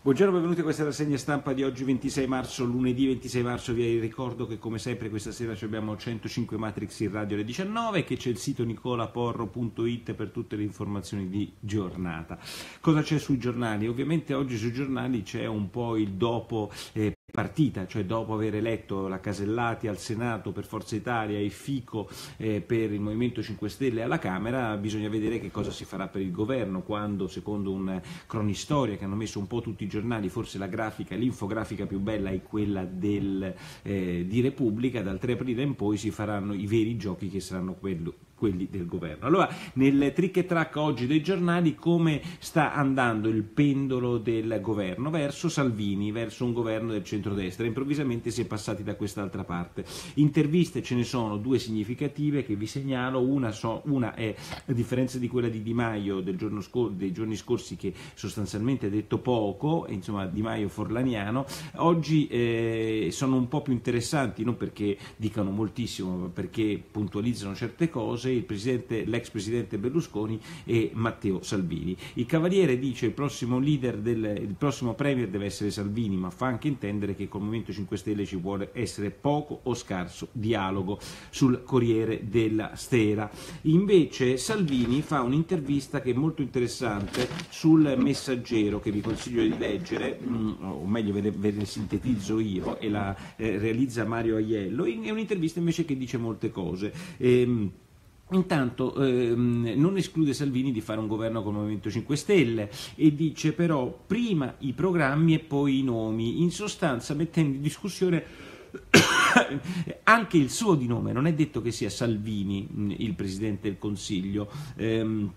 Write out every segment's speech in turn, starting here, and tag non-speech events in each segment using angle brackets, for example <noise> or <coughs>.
Buongiorno, benvenuti a questa rassegna stampa di oggi 26 marzo, lunedì 26 marzo vi ricordo che come sempre questa sera abbiamo 105 Matrix in radio alle 19 e che c'è il sito nicolaporro.it per tutte le informazioni di giornata. Cosa c'è sui giornali? Ovviamente oggi sui giornali c'è un po' il dopo eh, partita, cioè dopo aver eletto la Casellati al Senato per Forza Italia e Fico eh, per il Movimento 5 Stelle alla Camera, bisogna vedere che cosa si farà per il governo quando, secondo un cronistoria che hanno messo un po' tutti i giornali, forse la grafica, l'infografica più bella è quella del, eh, di Repubblica, dal 3 aprile in poi si faranno i veri giochi che saranno quello, quelli del governo. Allora, nel trick e track oggi dei giornali, come sta andando il pendolo del governo verso Salvini, verso un governo del centrodestra? Improvvisamente si è passati da quest'altra parte. Interviste ce ne sono due significative che vi segnalo, una, so, una è, a differenza di quella di Di Maio scor- dei giorni scorsi che sostanzialmente ha detto poco, insomma Di Maio forlaniano, oggi eh, sono un po' più interessanti, non perché dicano moltissimo, ma perché puntualizzano certe cose, presidente, l'ex presidente Berlusconi e Matteo Salvini. Il Cavaliere dice il prossimo del, il prossimo premier deve essere Salvini, ma fa anche intendere che col Movimento 5 Stelle ci vuole essere poco o scarso dialogo sul Corriere della Stera. Invece Salvini fa un'intervista che è molto interessante sul messaggero che vi consiglio di leggere, mm, o meglio ve ne, ve ne sintetizzo io e la eh, realizza Mario Aiello, è un'intervista invece che dice molte cose. Ehm, Intanto ehm, non esclude Salvini di fare un governo con il Movimento 5 Stelle e dice però prima i programmi e poi i nomi, in sostanza mettendo in discussione <coughs> anche il suo di nome, non è detto che sia Salvini il Presidente del Consiglio. Ehm,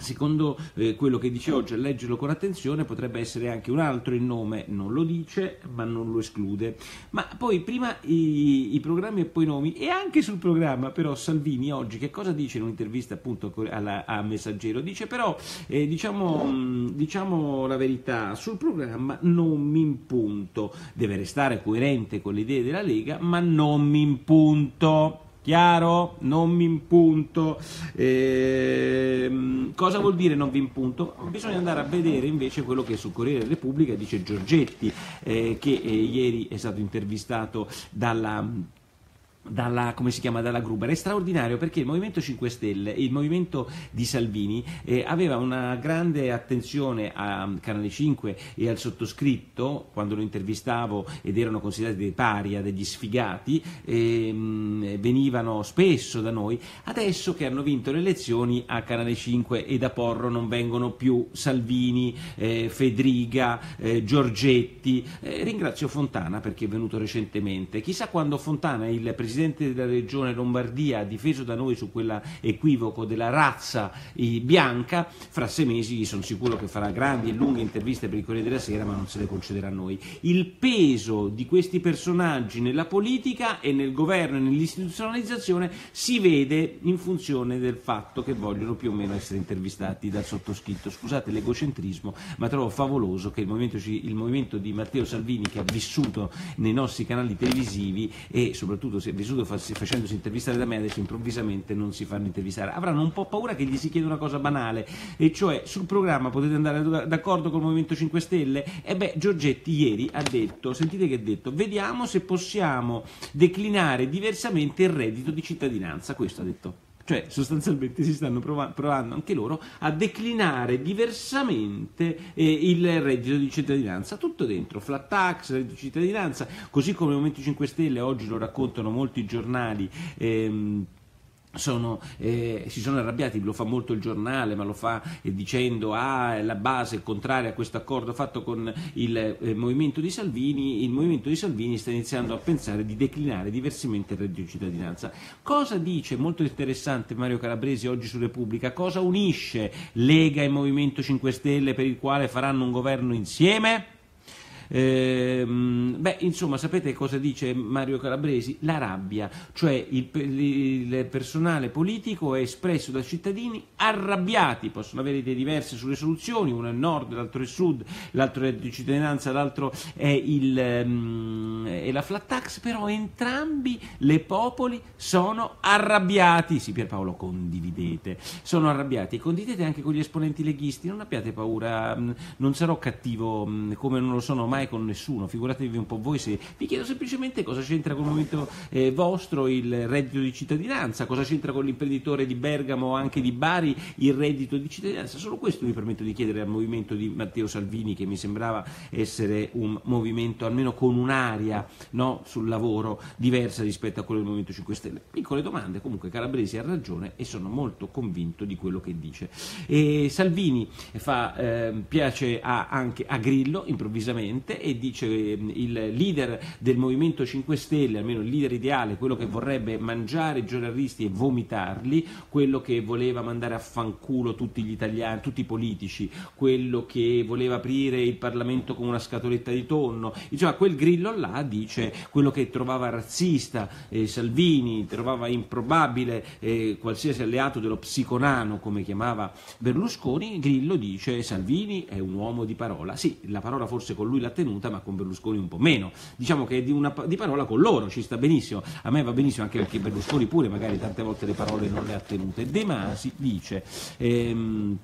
Secondo eh, quello che dice oggi, a leggerlo con attenzione, potrebbe essere anche un altro il nome, non lo dice, ma non lo esclude. Ma poi prima i, i programmi e poi i nomi, e anche sul programma, però Salvini oggi che cosa dice in un'intervista appunto alla, a Messaggero? Dice però, eh, diciamo, diciamo la verità, sul programma non mi impunto, deve restare coerente con le idee della Lega, ma non mi impunto. Chiaro? Non mi impunto. Eh, cosa vuol dire non vi impunto? Bisogna andare a vedere invece quello che sul Corriere della Repubblica dice Giorgetti, eh, che eh, ieri è stato intervistato dalla dalla, come si chiama, dalla Gruber. È straordinario perché il Movimento 5 Stelle, il movimento di Salvini, eh, aveva una grande attenzione a Canale 5 e al sottoscritto, quando lo intervistavo ed erano considerati dei paria, degli sfigati, eh, venivano spesso da noi. Adesso che hanno vinto le elezioni a Canale 5 e da Porro non vengono più Salvini, eh, Fedriga, eh, Giorgetti. Eh, ringrazio Fontana perché è venuto recentemente. Chissà quando Fontana, il presidente Presidente della Regione Lombardia, difeso da noi su quell'equivoco della razza bianca, fra sei mesi sono sicuro che farà grandi e lunghe interviste per il Corriere della Sera, ma non se le concederà a noi. Il peso di questi personaggi nella politica e nel governo e nell'istituzionalizzazione si vede in funzione del fatto che vogliono più o meno essere intervistati dal sottoscritto. Scusate l'egocentrismo, ma trovo favoloso che il movimento, il movimento di Matteo Salvini, che ha vissuto nei nostri canali televisivi e soprattutto si è vissuto facendosi intervistare da me, adesso improvvisamente non si fanno intervistare. Avranno un po' paura che gli si chieda una cosa banale, e cioè sul programma potete andare d'accordo col Movimento 5 Stelle? E beh, Giorgetti ieri ha detto, sentite che ha detto, vediamo se possiamo declinare diversamente il reddito di cittadinanza, questo ha detto. Cioè sostanzialmente si stanno provando anche loro a declinare diversamente eh, il reddito di cittadinanza, tutto dentro, flat tax, reddito di cittadinanza, così come il Movimento 5 Stelle oggi lo raccontano molti giornali. Ehm, sono, eh, si sono arrabbiati, lo fa molto il giornale, ma lo fa eh, dicendo ah, la base è contraria a questo accordo fatto con il eh, movimento di Salvini, il movimento di Salvini sta iniziando a pensare di declinare diversamente il reddito di cittadinanza. Cosa dice, molto interessante Mario Calabresi oggi su Repubblica, cosa unisce Lega e Movimento 5 Stelle per il quale faranno un governo insieme? Ehm, beh, insomma, sapete cosa dice Mario Calabresi? La rabbia, cioè il, il personale politico è espresso da cittadini arrabbiati, possono avere idee diverse sulle soluzioni, uno è nord, l'altro è sud, l'altro è di cittadinanza, l'altro è, il, um, è la flat tax, però entrambi le popoli sono arrabbiati, sì Pierpaolo condividete, sono arrabbiati e condividete anche con gli esponenti leghisti, non abbiate paura, mm, non sarò cattivo mm, come non lo sono mai con nessuno, figuratevi un po' voi se vi chiedo semplicemente cosa c'entra con il momento eh, vostro il reddito di cittadinanza, cosa c'entra con l'imprenditore di Bergamo o anche di Bari il reddito di cittadinanza, solo questo mi permetto di chiedere al movimento di Matteo Salvini che mi sembrava essere un movimento almeno con un'aria no, sul lavoro diversa rispetto a quello del Movimento 5 Stelle. Piccole domande, comunque Calabresi ha ragione e sono molto convinto di quello che dice. E Salvini fa, eh, piace a, anche a Grillo improvvisamente e dice eh, il leader del Movimento 5 Stelle, almeno il leader ideale, quello che vorrebbe mangiare i giornalisti e vomitarli, quello che voleva mandare a fanculo tutti gli italiani, tutti i politici, quello che voleva aprire il Parlamento con una scatoletta di tonno, insomma quel Grillo là dice quello che trovava razzista eh, Salvini, trovava improbabile eh, qualsiasi alleato dello psiconano come chiamava Berlusconi, Grillo dice Salvini è un uomo di parola, sì la parola forse con lui tenuta ma con Berlusconi un po' meno, diciamo che di, una, di parola con loro ci sta benissimo, a me va benissimo anche perché Berlusconi pure magari tante volte le parole non le ha tenute, De Masi dice ehm,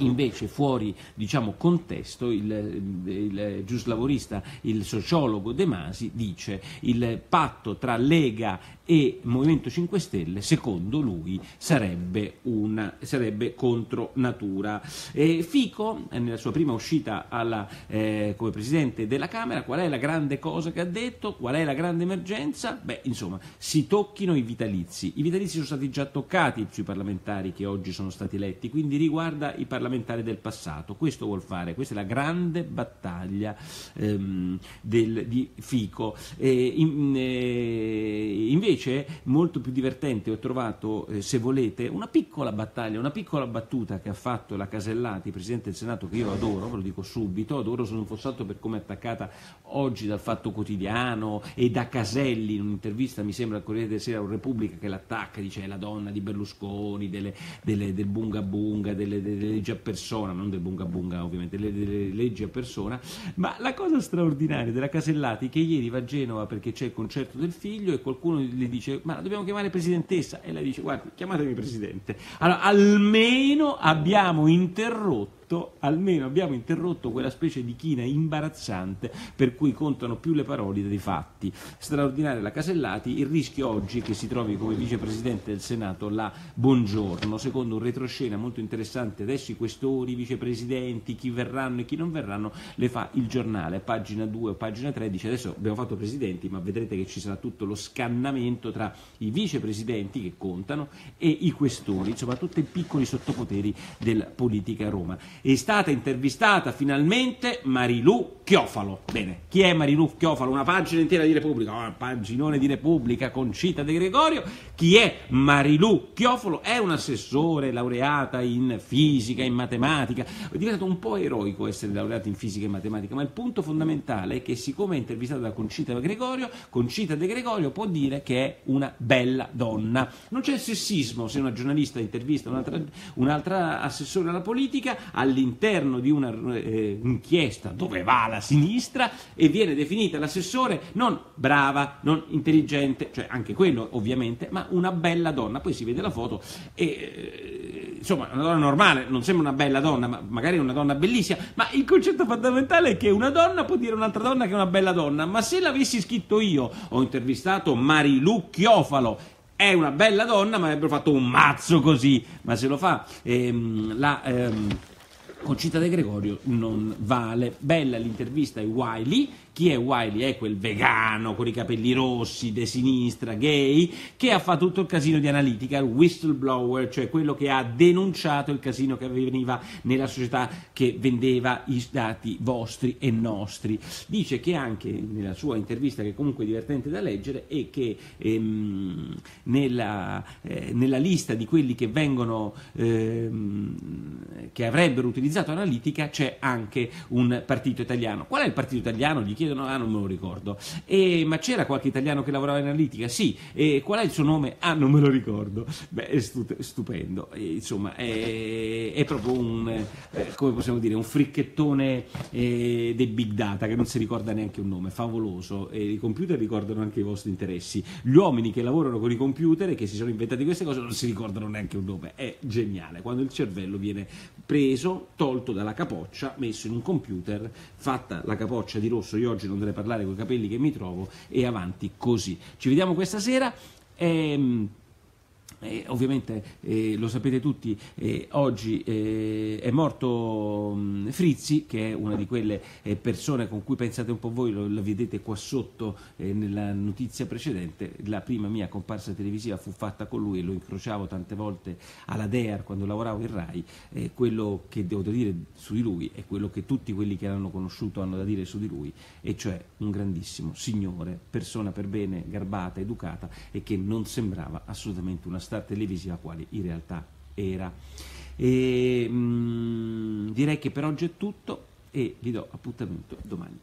invece fuori diciamo, contesto il, il giuslavorista, il sociologo De Masi dice il patto tra Lega e Movimento 5 Stelle secondo lui sarebbe, una, sarebbe contro natura. E Fico nella sua prima uscita alla, eh, come Presidente della Camera qual è la grande cosa che ha detto? Qual è la grande emergenza? Beh insomma si tocchino i vitalizi. I vitalizi sono stati già toccati sui parlamentari che oggi sono stati eletti quindi riguarda i parlamentari del passato. Questo vuol fare, questa è la grande battaglia ehm, del, di Fico. E, in, eh, invece, molto più divertente, ho trovato, eh, se volete, una piccola battaglia, una piccola battuta che ha fatto la Casellati, Presidente del Senato, che io adoro, ve lo dico subito, adoro se non fosse altro per come è attaccata oggi dal Fatto Quotidiano e da Caselli in un'intervista, mi sembra, al Corriere della Sera o Repubblica, che l'attacca, dice è la donna di Berlusconi, delle, delle, del bunga bunga, delle, delle leggi a persona, non del bunga bunga ovviamente, delle, delle leggi a persona, ma la cosa straordinaria della Casellati che ieri va a Genova perché c'è il concerto del figlio e qualcuno le dice ma la dobbiamo chiamare presidentessa e lei dice guardi chiamatemi presidente. Allora almeno abbiamo interrotto interrotto, almeno abbiamo interrotto quella specie di china imbarazzante per cui contano più le parole dei fatti. Straordinaria la Casellati, il rischio oggi che si trovi come vicepresidente del Senato la Buongiorno, secondo un retroscena molto interessante, adesso i questori, i vicepresidenti, chi verranno e chi non verranno, le fa il giornale, pagina 2 o pagina 13, adesso abbiamo fatto presidenti, ma vedrete che ci sarà tutto lo scannamento tra i vicepresidenti che contano e i questori, insomma tutti i piccoli sottopoteri della politica a Roma è stata intervistata finalmente Marilù Chiofalo. Bene, chi è Marilù Chiofalo? Una pagina intera di Repubblica, oh, paginone di Repubblica con Cita De Gregorio. Chi è Marilù Chiofalo? È un assessore laureata in fisica, in matematica. È diventato un po' eroico essere laureata in fisica e matematica, ma il punto fondamentale è che siccome è intervistata da Concita De Gregorio, Concita De Gregorio può dire che è una bella donna. Non c'è sessismo se una giornalista intervista un'altra, un'altra assessore alla politica, all'interno di un'inchiesta eh, dove va la sinistra e viene definita l'assessore non brava, non intelligente, cioè anche quello ovviamente, ma una bella donna. Poi si vede la foto e eh, insomma una donna normale, non sembra una bella donna, ma magari una donna bellissima, ma il concetto fondamentale è che una donna può dire un'altra donna che è una bella donna, ma se l'avessi scritto io, ho intervistato Marilu Chiofalo è una bella donna, ma avrebbero fatto un mazzo così, ma se lo fa ehm, la... Ehm, Concita De Gregorio non vale. Bella l'intervista ai Wiley chi è Wiley? È quel vegano con i capelli rossi, de sinistra, gay, che ha fatto tutto il casino di analitica, il whistleblower, cioè quello che ha denunciato il casino che avveniva nella società che vendeva i dati vostri e nostri. Dice che anche nella sua intervista, che è comunque divertente da leggere, è che ehm, nella, eh, nella, lista di quelli che vengono, ehm, che avrebbero utilizzato Analitica c'è anche un partito italiano. Qual è il partito italiano? Gli chiedono, ah non me lo ricordo. E, ma c'era qualche italiano che lavorava in Analitica? Sì. E qual è il suo nome? Ah non me lo ricordo. Beh, è stupendo. E, insomma, è, è, proprio un, eh, come possiamo dire, un fricchettone eh, dei big data che non si ricorda neanche un nome, favoloso. E I computer ricordano anche i vostri interessi. Gli uomini che lavorano con i computer e che si sono inventati queste cose non si ricordano neanche un nome. È geniale. Quando il cervello viene preso, tolto dalla capoccia, messo in un computer, fatta la capoccia di rosso, io oggi non dovrei parlare con i capelli che mi trovo, e avanti così. Ci vediamo questa sera. Ehm, eh, ovviamente eh, lo sapete tutti, eh, oggi eh, è morto mh, Frizzi, che è una di quelle eh, persone con cui pensate un po' voi, lo, lo vedete qua sotto eh, nella notizia precedente, la prima mia comparsa televisiva fu fatta con lui e lo incrociavo tante volte alla DEAR quando lavoravo in RAI, quello che devo dire su di lui è quello che tutti quelli che l'hanno conosciuto hanno da dire su di lui, e cioè un grandissimo signore, persona per bene, garbata, educata e che non sembrava assolutamente una star televisiva quale in realtà era. E, mh, mm, direi che per oggi è tutto e vi do appuntamento domani.